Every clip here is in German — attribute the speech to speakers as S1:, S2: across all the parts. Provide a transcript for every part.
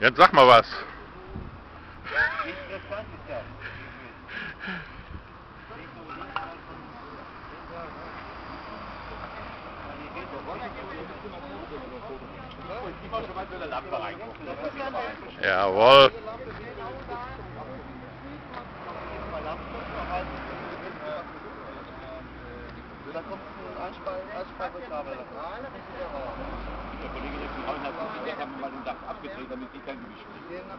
S1: Jetzt sag mal was. Jawohl.
S2: Da kommt ein Einspeisekabel.
S3: Der Kollege der Frauen hat gesagt, haben wir mal den Dach abgedreht, damit die kriegen.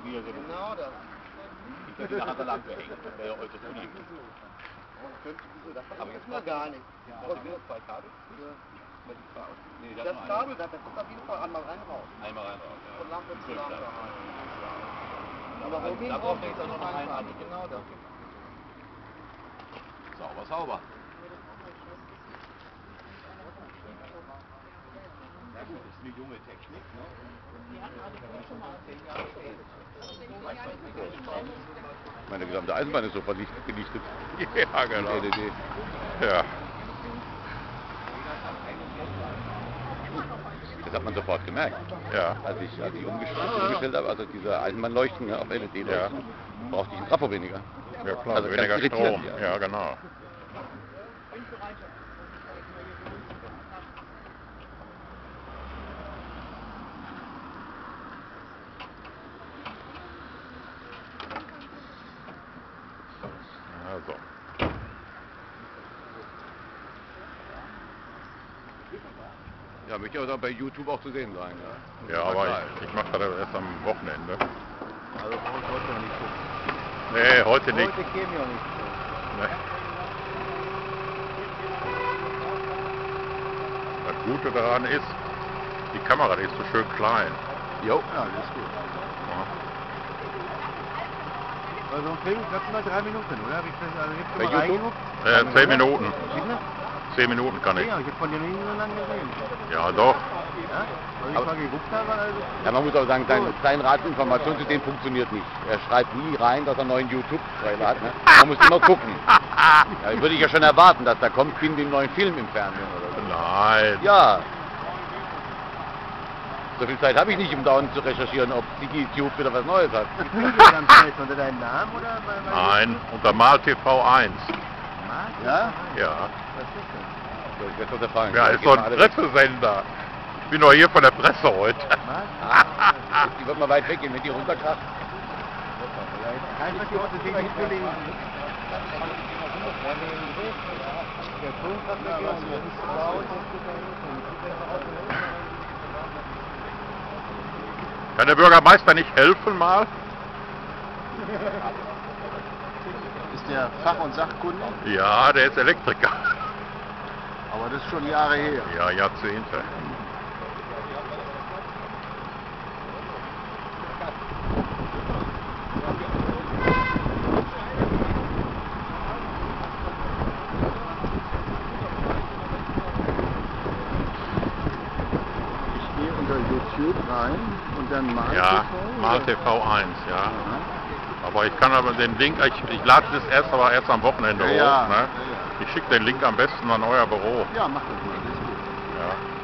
S3: Wie er so
S2: Genau das.
S3: Ich könnte nachher der Lampe hängen. Das wäre ja äußerst unangenehm.
S2: Das vergisst man gar nicht.
S3: Hat er zwei Kabel?
S2: Nee,
S3: Nee,
S2: Das Kabel, da kommt auf jeden Fall einmal rein raus.
S3: Einmal rein raus.
S2: Von Lampe zu Lampe
S3: dann.
S2: rein.
S3: Aber
S2: Aber oben drauf
S3: braucht er
S2: noch
S3: noch
S2: ein
S3: ein
S2: Kabel. Genau das.
S3: Sauber, sauber. Gut, ist eine junge Technik, ne?
S4: Meine gesamte Eisenbahn ist so vernichtet.
S1: Ja, genau. Ja.
S4: Das hat man sofort gemerkt.
S1: Ja.
S4: Als ich, als ich umgestellt, umgestellt habe, also diese Eisenbahnleuchten ne, auf LED
S1: Ja.
S4: brauchte ich einen Trafo weniger.
S1: Ja klar,
S4: Also
S1: weniger Strom.
S4: Ja,
S1: genau. Also.
S4: Ja, möchte aber bei YouTube auch zu sehen sein. Ja,
S1: Ja, aber ich, ich mache das erst am Wochenende.
S2: Also brauche ich heute noch nicht gucken.
S1: Nee, heute nicht.
S2: Heute käme ja nicht.
S1: Nee. Das Gute daran ist, die Kamera, die ist so schön klein.
S4: Jo.
S2: Ja, das ist gut.
S1: Ja.
S2: Also so ein Film knapp mal drei Minuten, oder? Hab ich das, also ich hab
S4: Bei
S2: mal
S4: YouTube?
S1: Äh, zehn Minuten.
S2: Bitte?
S1: Zehn Minuten kann ich.
S2: Ja, ich hab von dir nie so lange gesehen.
S1: Ja, doch.
S2: Ja? Weil ich
S4: Aber-
S2: mal geguckt habe, also...
S4: Ja, man muss auch sagen, sein, sein Radinformationssystem funktioniert nicht. Er schreibt nie rein, dass er einen neuen YouTube-Trailer hat. Ne? Man muss immer gucken. Ja, würde ich ja schon erwarten, dass da kommt, bin den neuen Film im Fernsehen oder so.
S1: Nein.
S4: Ja. So viel Zeit habe ich nicht, um dauernd zu recherchieren, ob DigiTube wieder was Neues hat.
S2: Unter deinem Namen oder bei, bei
S1: Nein, unter Mal TV 1.
S2: Marc?
S4: Ja?
S1: Ja.
S2: Was ist das?
S1: Ja, ist so ein Pressesender. Ich bin doch hier von der Presse heute.
S4: Die wird mal weit weggehen, wenn die runterkracht.
S2: Der Tonverkehr, und das ist laut, das ist
S1: Kann der Bürgermeister nicht helfen mal?
S2: Ist der Fach- und Sachkunde?
S1: Ja, der ist Elektriker.
S2: Aber das ist schon Jahre her.
S1: Ja, Jahrzehnte.
S2: Ich gehe YouTube rein und dann Mal
S1: Ja,
S2: TV,
S1: Mal
S2: oder?
S1: TV 1, ja. Aber ich kann aber den Link, ich, ich lade das erst aber erst am Wochenende
S2: Ja,
S1: hoch.
S2: ja,
S1: Ne?
S2: ja, ja.
S1: Ich schicke den Link am besten an euer Büro.
S2: Ja, mach das mal, das ist gut.
S1: Ja.